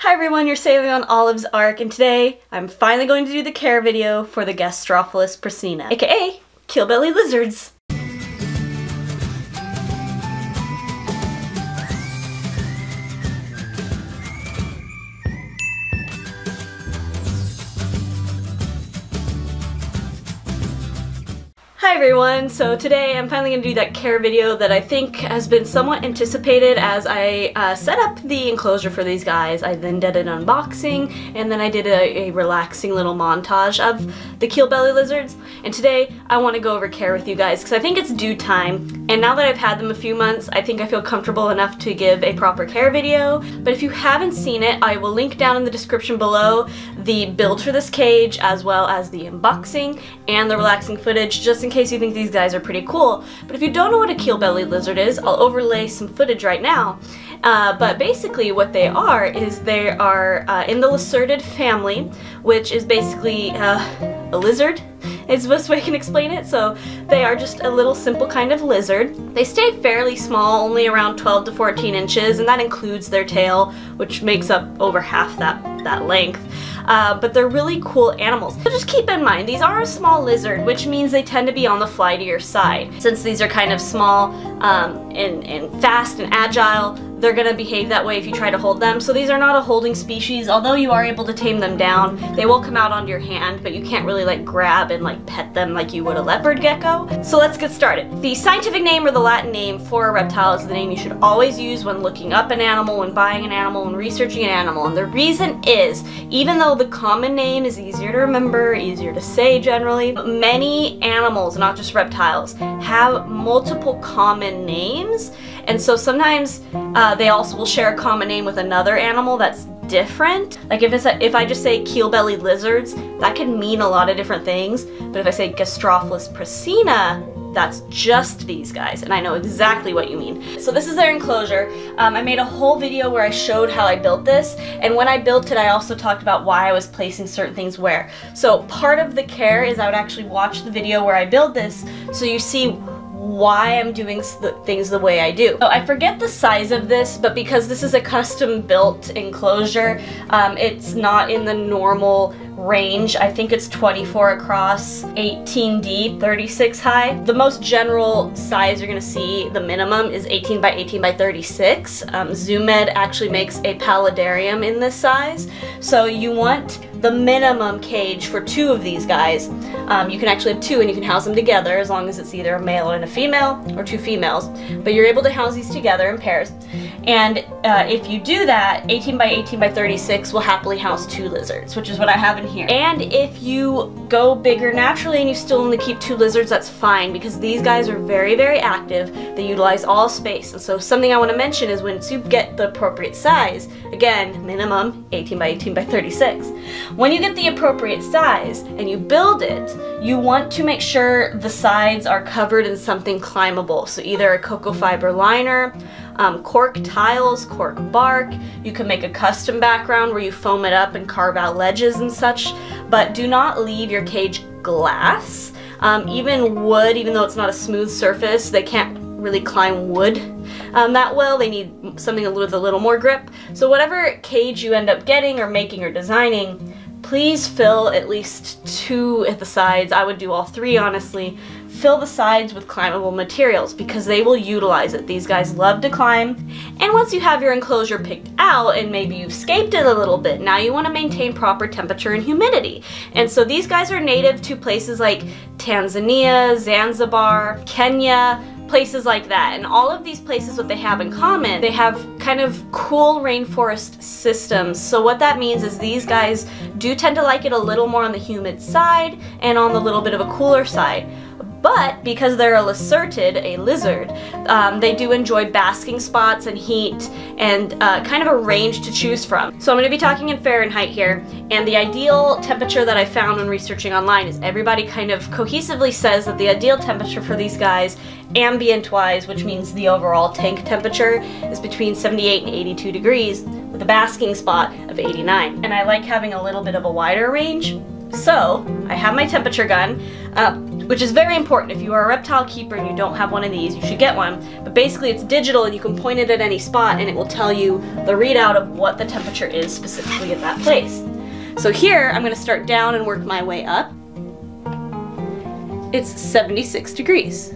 Hi everyone, you're sailing on Olive's Ark, and today I'm finally going to do the care video for the Gastropholis prasina, aka keelbelly lizards. Hi everyone, so today I'm finally going to do that care video that I think has been somewhat anticipated as I uh, set up the enclosure for these guys. I then did an unboxing and then I did a, a relaxing little montage of the keelbelly lizards. And today I want to go over care with you guys because I think it's due time. And now that I've had them a few months I think I feel comfortable enough to give a proper care video. But if you haven't seen it I will link down in the description below the build for this cage as well as the unboxing and the relaxing footage just in case you think these guys are pretty cool. But if you don't know what a keelbelly lizard is, I'll overlay some footage right now. Uh, but basically what they are is they are uh, in the lacertid family, which is basically uh, a lizard is the best way I can explain it. So they are just a little simple kind of lizard. They stay fairly small, only around 12 to 14 inches, and that includes their tail, which makes up over half that, that length uh, but they're really cool animals. So just keep in mind, these are a small lizard, which means they tend to be on the fly to your side. Since these are kind of small um, and, and fast and agile, they're gonna behave that way if you try to hold them. So these are not a holding species. Although you are able to tame them down, they will come out onto your hand, but you can't really like grab and like pet them like you would a leopard gecko. So let's get started. The scientific name or the Latin name for a reptile is the name you should always use when looking up an animal, when buying an animal, when researching an animal. And the reason is, even though the common name is easier to remember, easier to say generally, many animals, not just reptiles, have multiple common names. And so sometimes uh, they also will share a common name with another animal that's different. Like if, it's a, if I just say keelbelly lizards, that can mean a lot of different things. But if I say Gastropholis prasina, that's just these guys, and I know exactly what you mean. So this is their enclosure. Um, I made a whole video where I showed how I built this, and when I built it, I also talked about why I was placing certain things where. So part of the care is I would actually watch the video where I build this, so you see why I'm doing things the way I do. So I forget the size of this, but because this is a custom built enclosure, um, it's not in the normal range. I think it's 24 across, 18 deep, 36 high. The most general size you're gonna see, the minimum, is 18 by 18 by 36. Um, ZooMed actually makes a paludarium in this size. So you want the minimum cage for two of these guys. Um, you can actually have two and you can house them together as long as it's either a male and a female or two females. But you're able to house these together in pairs. And uh, if you do that, 18 by 18 by 36 will happily house two lizards, which is what I have in here. And if you go bigger naturally and you still only keep two lizards, that's fine because these guys are very, very active. They utilize all space. And so something I want to mention is once you get the appropriate size, again, minimum 18 by 18 by 36, when you get the appropriate size and you build it, you want to make sure the sides are covered in something climbable. So either a cocoa fiber liner, um, cork tiles, cork bark. You can make a custom background where you foam it up and carve out ledges and such, but do not leave your cage glass. Um, even wood, even though it's not a smooth surface, they can't really climb wood um, that well. They need something with a little more grip. So whatever cage you end up getting or making or designing, please fill at least two at the sides. I would do all three, honestly, fill the sides with climbable materials because they will utilize it. These guys love to climb. And once you have your enclosure picked out and maybe you've scaped it a little bit, now you want to maintain proper temperature and humidity. And so these guys are native to places like Tanzania, Zanzibar, Kenya, places like that. And all of these places, what they have in common, they have kind of cool rainforest systems. So what that means is these guys do tend to like it a little more on the humid side and on the little bit of a cooler side. But because they're a lacertid, a lizard, um, they do enjoy basking spots and heat and uh, kind of a range to choose from. So I'm going to be talking in Fahrenheit here, and the ideal temperature that I found when researching online is everybody kind of cohesively says that the ideal temperature for these guys, ambient-wise, which means the overall tank temperature, is between 78 and 82 degrees with a basking spot of 89. And I like having a little bit of a wider range. So I have my temperature gun. Uh, which is very important. If you are a reptile keeper and you don't have one of these, you should get one. But basically it's digital and you can point it at any spot and it will tell you the readout of what the temperature is specifically at that place. So here, I'm gonna start down and work my way up. It's 76 degrees.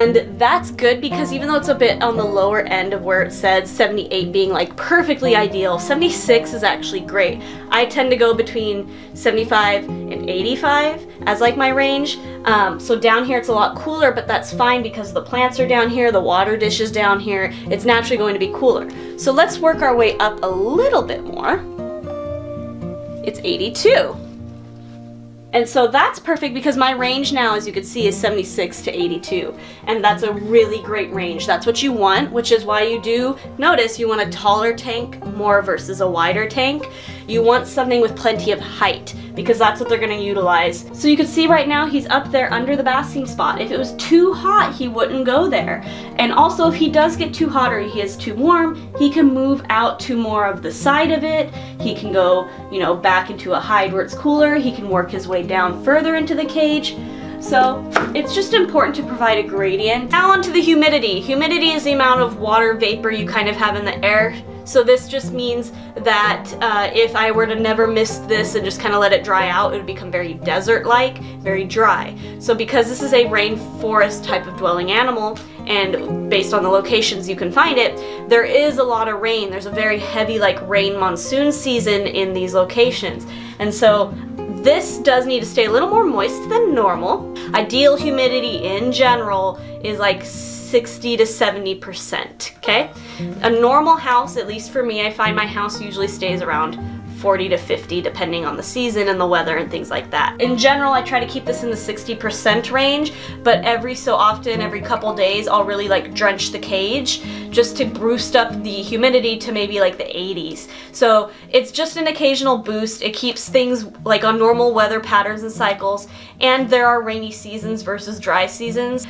And that's good because even though it's a bit on the lower end of where it said 78 being like perfectly ideal, 76 is actually great. I tend to go between 75 and 85 as like my range. Um, so down here it's a lot cooler, but that's fine because the plants are down here, the water dish is down here. It's naturally going to be cooler. So let's work our way up a little bit more. It's 82. And so that's perfect because my range now, as you can see, is 76 to 82. And that's a really great range. That's what you want, which is why you do notice you want a taller tank more versus a wider tank. You want something with plenty of height because that's what they're gonna utilize. So you can see right now he's up there under the basking spot. If it was too hot, he wouldn't go there. And also if he does get too hot or he is too warm, he can move out to more of the side of it. He can go, you know, back into a hide where it's cooler. He can work his way down further into the cage. So it's just important to provide a gradient. Now onto the humidity. Humidity is the amount of water vapor you kind of have in the air so this just means that uh, if I were to never mist this and just kind of let it dry out, it would become very desert-like, very dry. So because this is a rainforest type of dwelling animal, and based on the locations you can find it, there is a lot of rain. There's a very heavy like rain monsoon season in these locations. And so this does need to stay a little more moist than normal. Ideal humidity in general is like 60 to 70%, okay? A normal house, at least for me, I find my house usually stays around 40 to 50 depending on the season and the weather and things like that. In general, I try to keep this in the 60% range, but every so often, every couple days, I'll really like drench the cage just to boost up the humidity to maybe like the 80s. So it's just an occasional boost. It keeps things like on normal weather patterns and cycles, and there are rainy seasons versus dry seasons.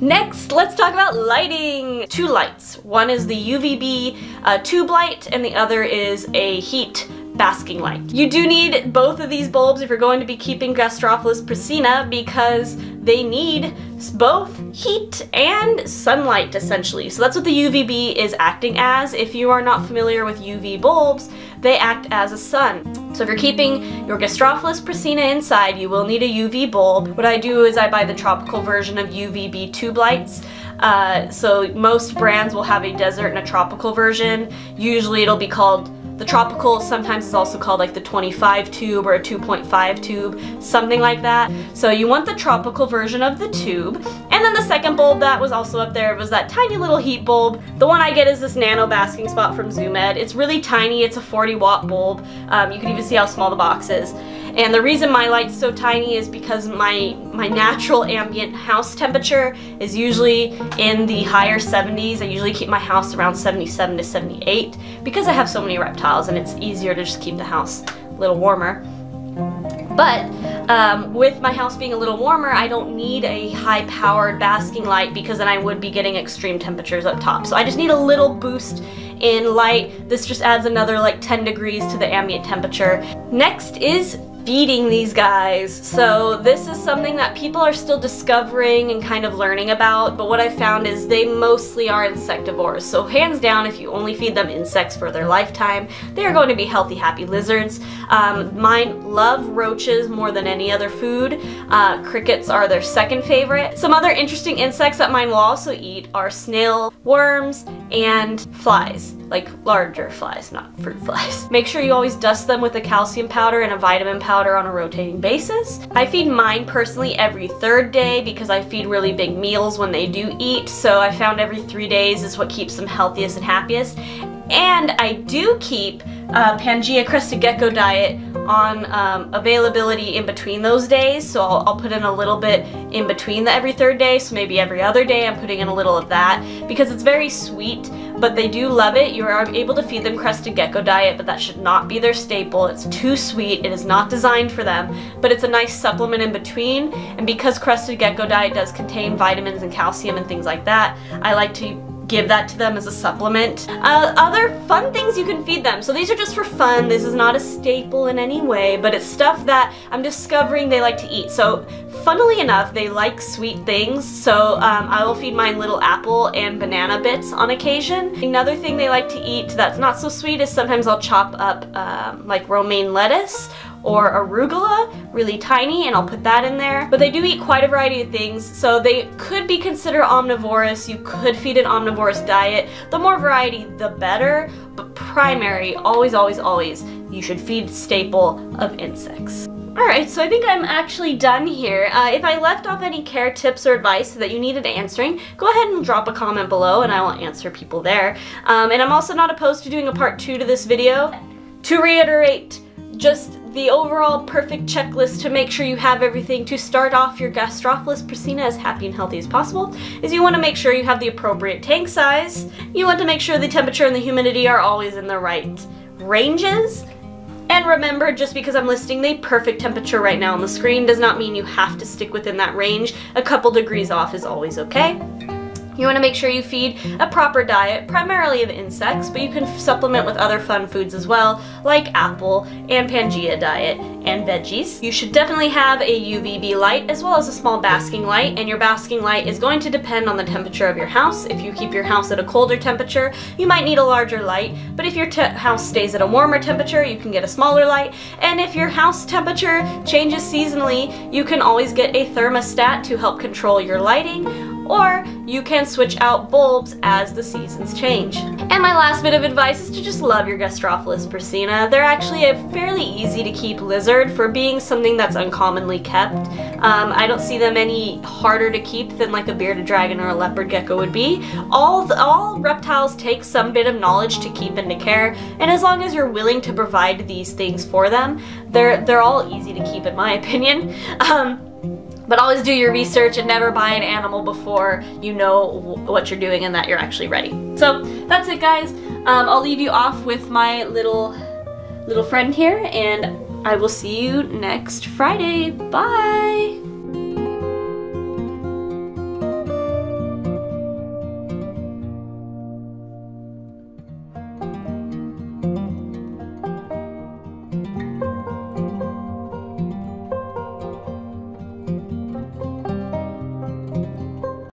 Next, let's talk about lighting. Two lights. One is the UVB uh, tube light and the other is a heat basking light. You do need both of these bulbs if you're going to be keeping Gastropholis prasina because they need both heat and sunlight essentially. So that's what the UVB is acting as. If you are not familiar with UV bulbs, they act as a sun. So if you're keeping your Gastropholis prasina inside, you will need a UV bulb. What I do is I buy the tropical version of UVB tube lights. Uh, so most brands will have a desert and a tropical version. Usually it'll be called the tropical sometimes is also called like the 25 tube or a 2.5 tube, something like that. So you want the tropical version of the tube. And then the second bulb that was also up there was that tiny little heat bulb. The one I get is this nano basking spot from Zoo Med. It's really tiny, it's a 40 watt bulb. Um, you can even see how small the box is. And the reason my light's so tiny is because my, my natural ambient house temperature is usually in the higher 70s. I usually keep my house around 77 to 78 because I have so many reptiles and it's easier to just keep the house a little warmer. But um, with my house being a little warmer, I don't need a high-powered basking light because then I would be getting extreme temperatures up top. So I just need a little boost in light. This just adds another like 10 degrees to the ambient temperature. Next is feeding these guys. So this is something that people are still discovering and kind of learning about, but what I found is they mostly are insectivores. So hands down, if you only feed them insects for their lifetime, they are going to be healthy, happy lizards. Um, mine love roaches more than any other food. Uh, crickets are their second favorite. Some other interesting insects that mine will also eat are snail, worms, and flies like larger flies, not fruit flies. Make sure you always dust them with a calcium powder and a vitamin powder on a rotating basis. I feed mine personally every third day because I feed really big meals when they do eat, so I found every three days is what keeps them healthiest and happiest. And I do keep uh, Pangea crested gecko diet on um, availability in between those days. So I'll, I'll, put in a little bit in between the every third day. So maybe every other day I'm putting in a little of that because it's very sweet, but they do love it. You are able to feed them crested gecko diet, but that should not be their staple. It's too sweet. It is not designed for them, but it's a nice supplement in between. And because crested gecko diet does contain vitamins and calcium and things like that, I like to give that to them as a supplement. Uh, other fun things you can feed them. So these are just for fun. This is not a staple in any way, but it's stuff that I'm discovering they like to eat. So funnily enough, they like sweet things. So um, I will feed mine little apple and banana bits on occasion. Another thing they like to eat that's not so sweet is sometimes I'll chop up um, like romaine lettuce or arugula, really tiny, and I'll put that in there. But they do eat quite a variety of things, so they could be considered omnivorous. You could feed an omnivorous diet. The more variety, the better, but primary, always, always, always, you should feed staple of insects. Alright, so I think I'm actually done here. Uh, if I left off any care tips or advice that you needed answering, go ahead and drop a comment below and I will answer people there. Um, and I'm also not opposed to doing a part two to this video. To reiterate, just the overall perfect checklist to make sure you have everything to start off your Gastropholis prasina as happy and healthy as possible is you want to make sure you have the appropriate tank size, you want to make sure the temperature and the humidity are always in the right ranges, and remember, just because I'm listing the perfect temperature right now on the screen does not mean you have to stick within that range. A couple degrees off is always okay. You want to make sure you feed a proper diet, primarily of insects, but you can supplement with other fun foods as well, like apple and Pangea diet and veggies. You should definitely have a UVB light as well as a small basking light, and your basking light is going to depend on the temperature of your house. If you keep your house at a colder temperature, you might need a larger light, but if your house stays at a warmer temperature, you can get a smaller light, and if your house temperature changes seasonally, you can always get a thermostat to help control your lighting, or you can switch out bulbs as the seasons change. And my last bit of advice is to just love your Gastropholis prasina. They're actually a fairly easy to keep lizard for being something that's uncommonly kept. Um, I don't see them any harder to keep than like a bearded dragon or a leopard gecko would be. All, the, all reptiles take some bit of knowledge to keep into care, and as long as you're willing to provide these things for them, they're, they're all easy to keep in my opinion. Um, but always do your research and never buy an animal before you know what you're doing and that you're actually ready. So that's it guys. Um, I'll leave you off with my little little friend here and I will see you next Friday. Bye!